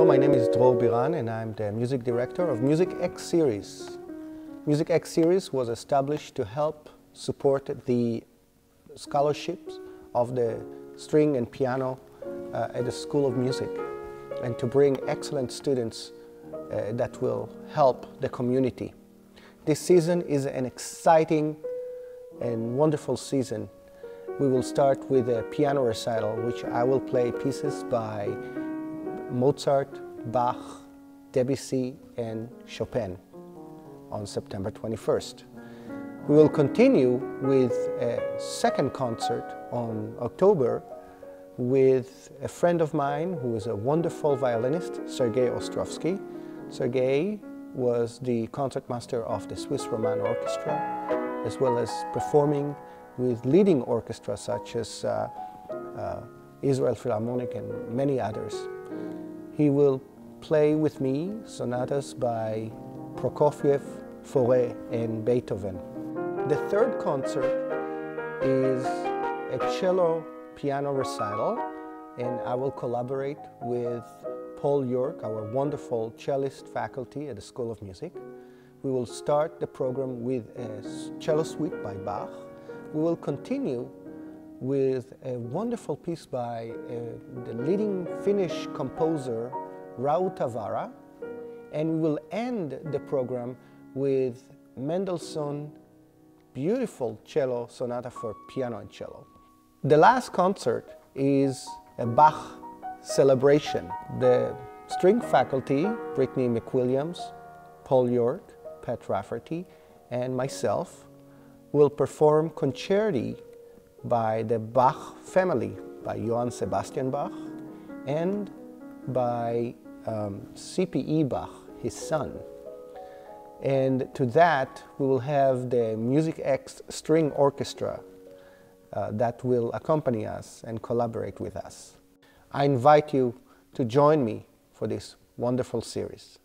my name is Dror Biran and I'm the music director of Music eX Series. Music eX Series was established to help support the scholarships of the string and piano uh, at the School of Music and to bring excellent students uh, that will help the community. This season is an exciting and wonderful season. We will start with a piano recital, which I will play pieces by Mozart, Bach, Debussy, and Chopin on September 21st. We will continue with a second concert on October with a friend of mine who is a wonderful violinist, Sergei Ostrovsky. Sergei was the concertmaster of the Suisse Romande Orchestra, as well as performing with leading orchestras such as uh, uh, Israel Philharmonic and many others. He will play with me sonatas by Prokofiev, Fauré, and Beethoven. The third concert is a cello piano recital, and I will collaborate with Paul York, our wonderful cellist faculty at the School of Music. We will start the program with a cello suite by Bach. We will continue with a wonderful piece by uh, the leading Finnish composer Rautavaara, and we will end the program with Mendelssohn beautiful cello sonata for piano and cello. The last concert is a Bach celebration. The string faculty, Brittany McWilliams, Paul York, Pat Rafferty, and myself will perform concerti by the Bach family, by Johann Sebastian Bach, and by um, C.P.E. Bach, his son. And to that, we will have the Music eX String Orchestra uh, that will accompany us and collaborate with us. I invite you to join me for this wonderful series.